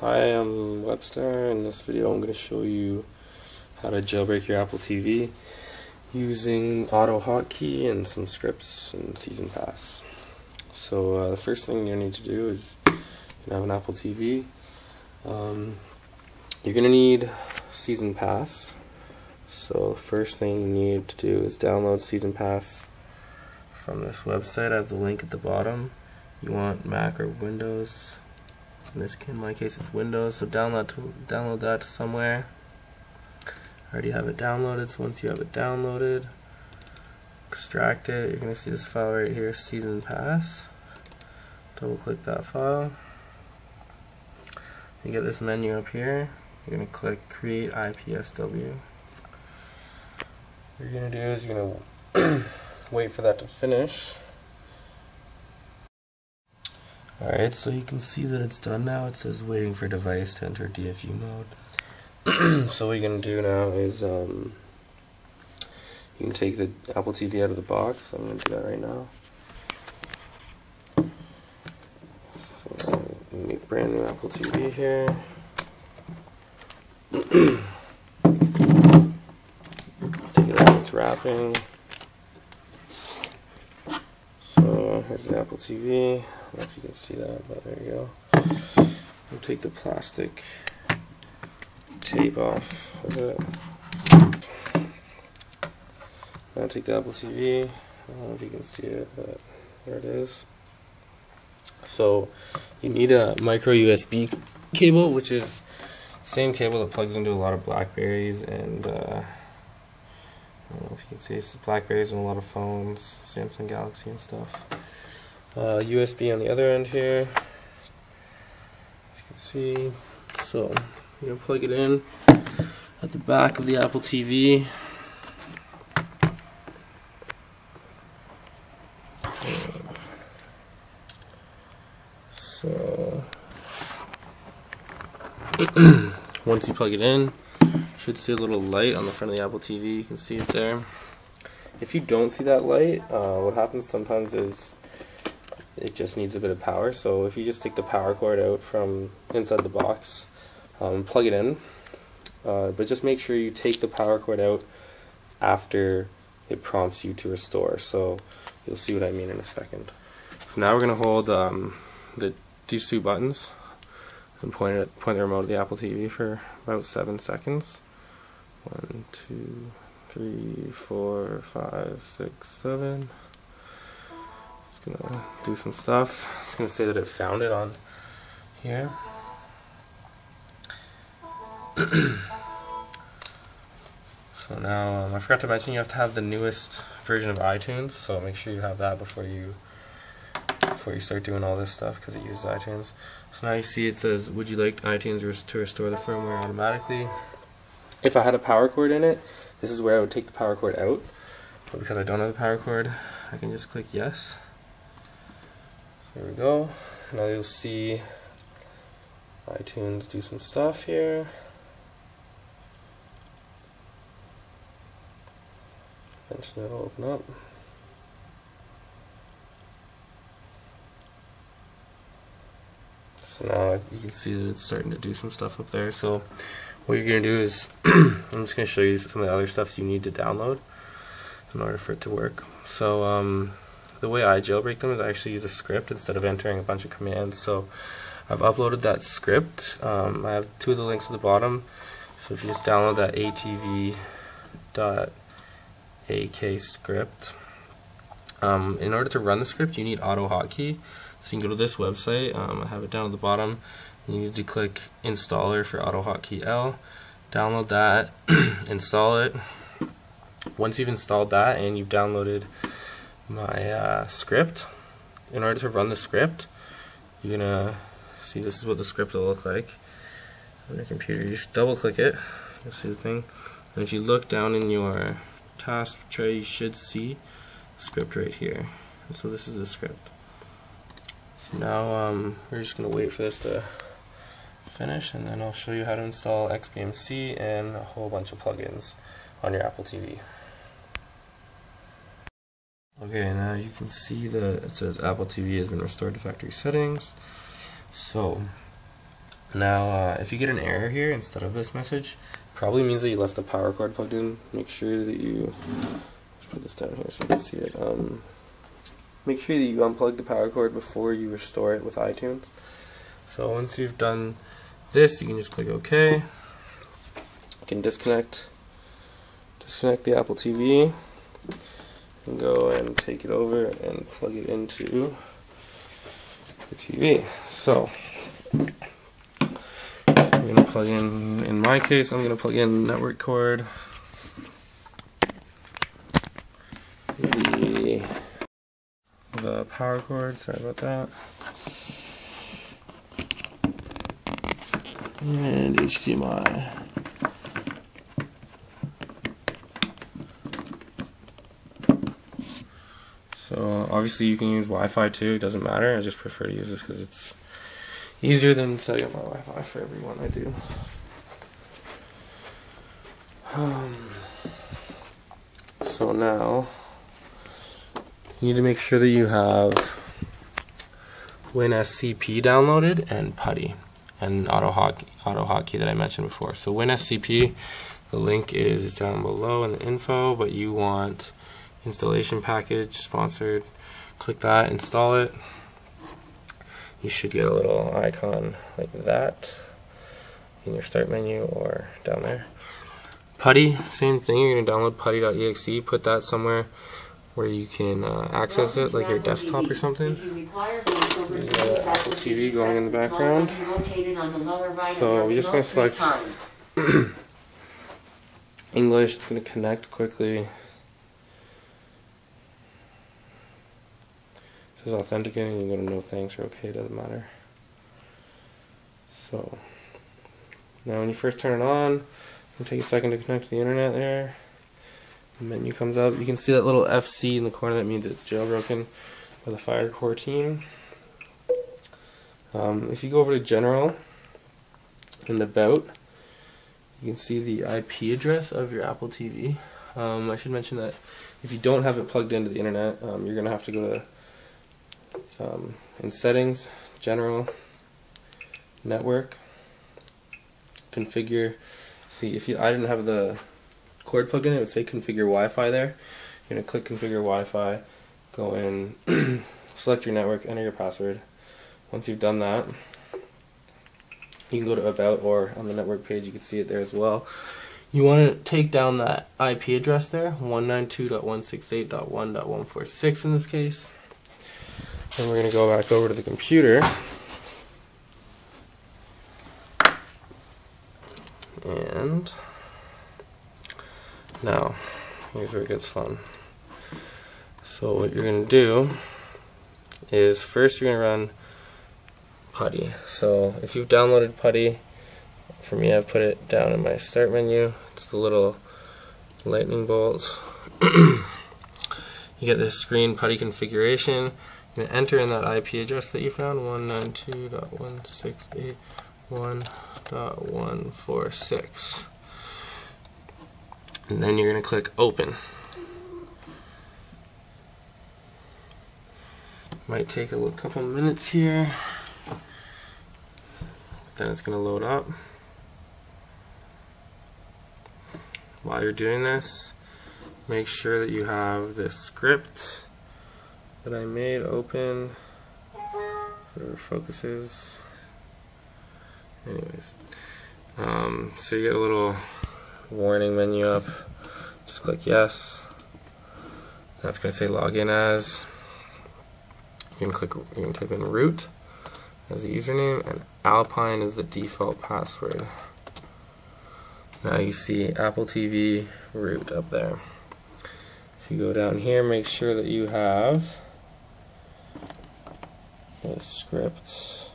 Hi, I'm Webster. In this video, I'm going to show you how to jailbreak your Apple TV using AutoHotkey and some scripts and Season Pass. So uh, the first thing you need to do is you have an Apple TV. Um, you're going to need Season Pass. So the first thing you need to do is download Season Pass from this website. I have the link at the bottom. You want Mac or Windows in this in my case it's Windows. So download to, download that to somewhere. I already have it downloaded so once you have it downloaded extract it you're gonna see this file right here season pass. Double click that file. You get this menu up here. You're gonna click create IPSW what you're gonna do is you're gonna wait for that to finish Alright, so you can see that it's done now. It says waiting for device to enter DFU mode. so what you're going to do now is um, you can take the Apple TV out of the box. I'm going to do that right now. So, make brand new Apple TV here. take it out, of it's wrapping. So here's the Apple TV. I don't know if you can see that, but there you go. We'll take the plastic tape off of it. Now take the Apple TV. I don't know if you can see it, but there it is. So you need a micro USB cable, which is same cable that plugs into a lot of Blackberries and uh, I don't know if you can see it's Blackberries and a lot of phones, Samsung Galaxy and stuff. Uh, USB on the other end here. As you can see. So, you're going to plug it in at the back of the Apple TV. So, once you plug it in, should see a little light on the front of the Apple TV. You can see it there. If you don't see that light, uh, what happens sometimes is it just needs a bit of power. So if you just take the power cord out from inside the box, um, plug it in, uh, but just make sure you take the power cord out after it prompts you to restore. So you'll see what I mean in a second. So now we're going to hold um, the, these two buttons and point, it, point the remote at the Apple TV for about 7 seconds. One, two, three, four, five, six, seven It's gonna do some stuff. It's gonna say that it found it on here. so now, um, I forgot to mention you have to have the newest version of iTunes, so make sure you have that before you before you start doing all this stuff because it uses iTunes. So now you see it says, would you like iTunes to restore the firmware automatically? If I had a power cord in it, this is where I would take the power cord out. But because I don't have the power cord, I can just click yes. There we go. Now you'll see iTunes do some stuff here. Eventually it'll open up. So now you can see that it's starting to do some stuff up there. So what you're going to do is, I'm just going to show you some of the other stuff you need to download in order for it to work. So um, the way I jailbreak them is I actually use a script instead of entering a bunch of commands. So I've uploaded that script. Um, I have two of the links at the bottom. So if you just download that atv.ak script, um, in order to run the script, you need AutoHotkey. So you can go to this website. Um, I have it down at the bottom. You need to click installer for AutoHotkey L. Download that, install it. Once you've installed that and you've downloaded my uh, script. In order to run the script, you're gonna see this is what the script will look like on your computer. You just double click it, you'll see the thing. And if you look down in your task tray, you should see the script right here. So this is the script. So now um, we're just gonna wait for this to finish, and then I'll show you how to install XBMC and a whole bunch of plugins on your Apple TV. Okay, now you can see that it says Apple TV has been restored to factory settings. So, Now, uh, if you get an error here instead of this message, probably means that you left the power cord plugged in. Make sure that you let's put this down here so you can see it. Um, make sure that you unplug the power cord before you restore it with iTunes. So once you've done this, you can just click OK. You can disconnect disconnect the Apple TV and go and take it over and plug it into the TV. So I'm going to plug in, in my case, I'm going to plug in the network cord. The, the power cord, sorry about that. And HDMI. So obviously you can use Wi-Fi too, it doesn't matter, I just prefer to use this because it's easier than setting up my Wi-Fi for everyone I do. Um, so now you need to make sure that you have WinSCP downloaded and PuTTY and AutoHotkey, auto hotkey that I mentioned before. So WinSCP, the link is down below in the info, but you want installation package sponsored click that install it. You should get a little icon like that in your start menu or down there. PuTTY same thing you're going to download putty.exe put that somewhere where you can uh, access it like your desktop or something there's the Apple TV going in the background so we're just going to select English it's going to connect quickly says authenticating, you're going to know thanks or okay, doesn't matter. So, now when you first turn it on, it'll take a second to connect to the internet there. The menu comes up. You can see that little FC in the corner, that means it's jailbroken by the FireCore team. Um, if you go over to General and About, you can see the IP address of your Apple TV. Um, I should mention that if you don't have it plugged into the internet, um, you're going to have to go to um, in settings, general, network, configure. See, if you I didn't have the cord plugged in, it would say configure Wi-Fi there. You're gonna click configure Wi-Fi, go in, select your network, enter your password. Once you've done that, you can go to about or on the network page you can see it there as well. You want to take down that IP address there, 192.168.1.146 in this case. Then we're going to go back over to the computer. And now, here's where it gets fun. So what you're going to do is first you're going to run PuTTY. So if you've downloaded PuTTY, for me I've put it down in my start menu. It's the little lightning bolts. you get this screen PuTTY configuration going to enter in that IP address that you found, 192.168.1.146. And then you're going to click Open. Might take a little couple minutes here. Then it's going to load up. While you're doing this, make sure that you have this script that I made open. Whatever focuses. Anyways, um, so you get a little warning menu up. Just click yes. That's going to say login as. You can click. You can type in root as the username, and Alpine is the default password. Now you see Apple TV root up there. If you go down here, make sure that you have the script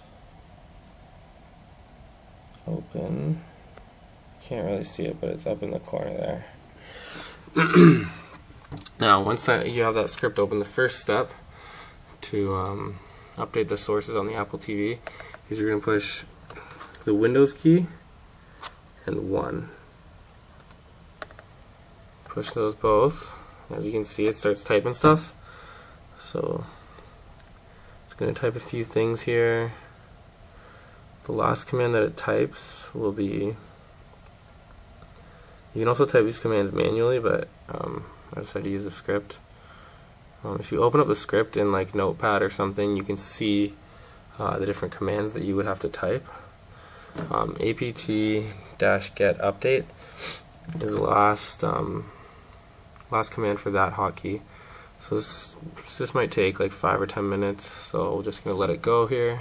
open. Can't really see it, but it's up in the corner there. now, once that you have that script open, the first step to um, update the sources on the Apple TV is you're going to push the Windows key and 1. Push those both. As you can see, it starts typing stuff. So it's going to type a few things here. the last command that it types will be you can also type these commands manually, but um, I decided to use a script. Um, if you open up a script in like Notepad or something, you can see uh, the different commands that you would have to type. Um, apt-get update is the last um, last command for that hotkey. So this, this might take like five or ten minutes. So we're just gonna let it go here.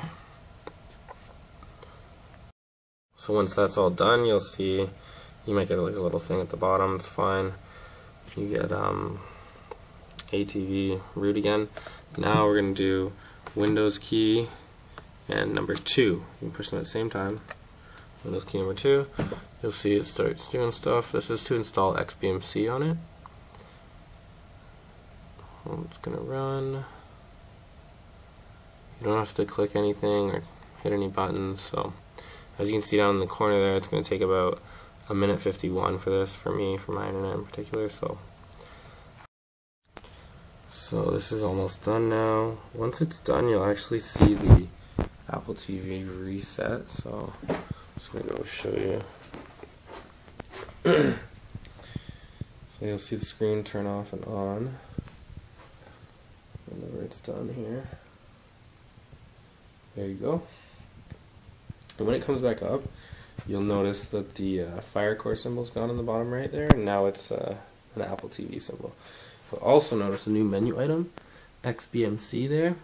So once that's all done, you'll see you might get like a little thing at the bottom. It's fine. You get um, ATV root again. Now we're gonna do Windows key and number two. You can push them at the same time. Windows key number two. You'll see it starts doing stuff. This is to install XBMC on it. It's gonna run. You don't have to click anything or hit any buttons. So as you can see down in the corner there, it's gonna take about a minute 51 for this for me, for my internet in particular. So so this is almost done now. Once it's done, you'll actually see the Apple TV reset. So I'm just gonna go show you. so you'll see the screen turn off and on whenever it's done here. There you go. And when it comes back up, you'll notice that the uh, FireCore symbol's gone on the bottom right there, and now it's uh, an Apple TV symbol. You'll also notice a new menu item, XBMC there.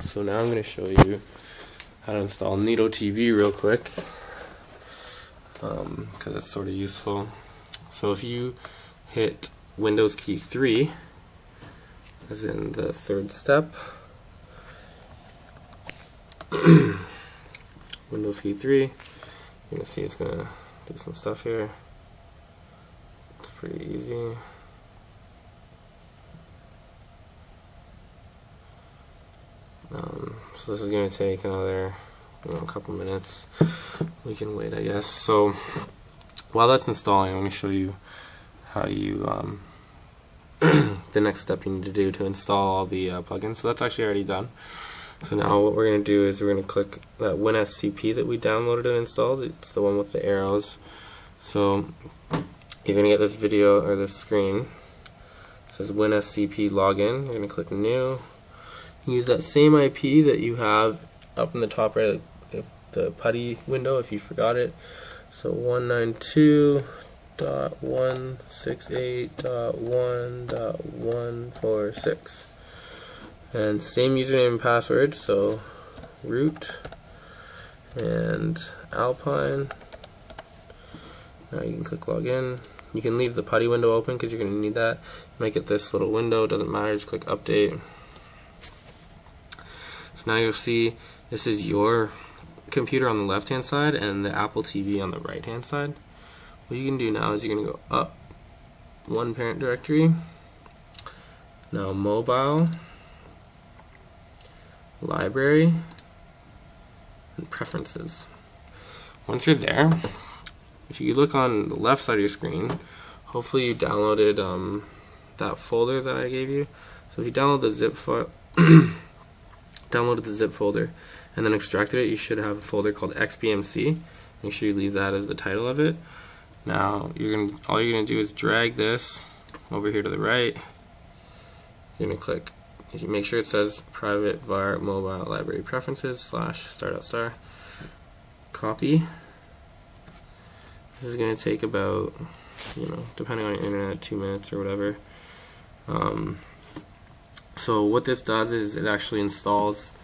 So now I'm going to show you how to install nitoTV real quick, because um, it's sort of useful. So if you hit Windows key 3, as in the third step, Windows key 3. You can see it's going to do some stuff here. It's pretty easy. Um, so this is going to take another you know, a couple minutes. We can wait, I guess. So while that's installing, let me show you how you um, the next step you need to do to install all the uh, plugins. So that's actually already done. So now what we're going to do is we're going to click that WinSCP that we downloaded and installed. It's the one with the arrows. So you're going to get this video or this screen. It says WinSCP login. You're going to click new. Use that same IP that you have up in the top right of the PuTTY window if you forgot it. So 192.168.1.146 and same username and password so root and alpine. Now you can click login. You can leave the PuTTY window open because you're going to need that. Make it this little window doesn't matter just click update. So now you'll see this is your computer on the left hand side and the Apple TV on the right hand side. What you can do now is you're going to go up one parent directory. Now mobile library, and preferences. Once you're there, if you look on the left side of your screen, hopefully you downloaded um, that folder that I gave you. So if you download the zip file, downloaded the zip folder, and then extracted it, you should have a folder called XBMC. Make sure you leave that as the title of it. Now you're gonna all you're gonna do is drag this over here to the right. You're gonna click make sure it says private var mobile library preferences slash start star copy. This is going to take about you know depending on your internet two minutes or whatever. Um, so what this does is it actually installs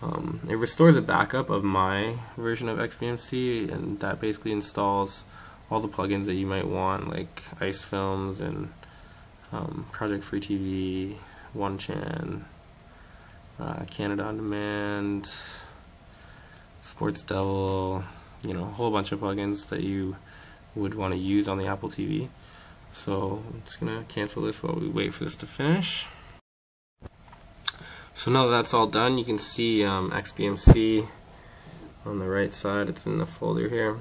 um, it restores a backup of my version of XBMC and that basically installs all the plugins that you might want like Icefilms and um, Project Free TV one Chan, uh, Canada on Demand, Sports Devil, you know, a whole bunch of plugins that you would want to use on the Apple TV. So I'm just going to cancel this while we wait for this to finish. So now that that's all done, you can see um, XBMC on the right side. It's in the folder here.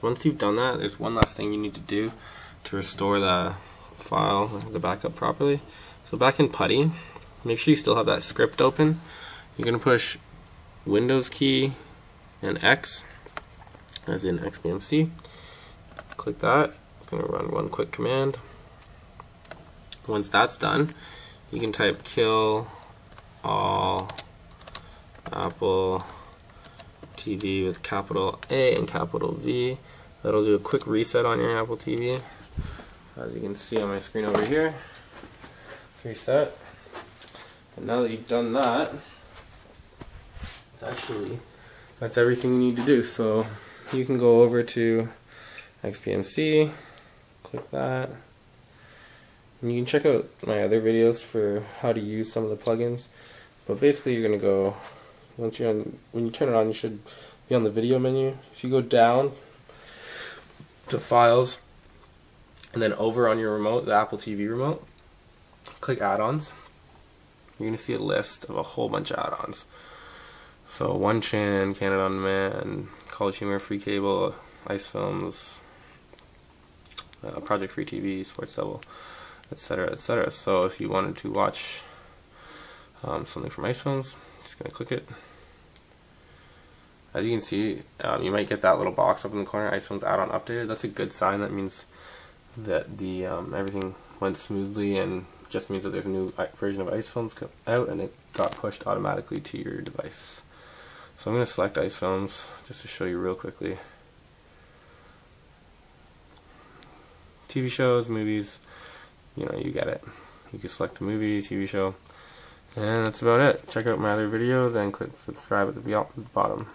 Once you've done that, there's one last thing you need to do to restore the file, the backup properly. So back in PuTTY, make sure you still have that script open. You're going to push Windows key and X, as in XBMC. Click that. It's going to run one quick command. Once that's done, you can type kill all Apple TV with capital A and capital V. That'll do a quick reset on your Apple TV. As you can see on my screen over here, it's reset. And now that you've done that, it's actually, that's everything you need to do. So you can go over to XBMC, click that, and you can check out my other videos for how to use some of the plugins. But basically you're going to go, once you're on, when you turn it on, you should be on the video menu. If you go down to files, and then over on your remote, the Apple TV remote, click add-ons. You're going to see a list of a whole bunch of add-ons. So One Chan, Canada On Demand, College Humor, Free Cable, Icefilms, uh, Project Free TV, Sports Devil, etc., etc. So if you wanted to watch um, something from Icefilms, just going to click it. As you can see, um, you might get that little box up in the corner, Icefilms add-on updated. That's a good sign. That means that the um, everything went smoothly and just means that there's a new version of Icefilms out and it got pushed automatically to your device. So I'm going to select Icefilms just to show you real quickly. TV shows, movies, you know, you get it. You can select a movie, TV show, and that's about it. Check out my other videos and click subscribe at the bottom.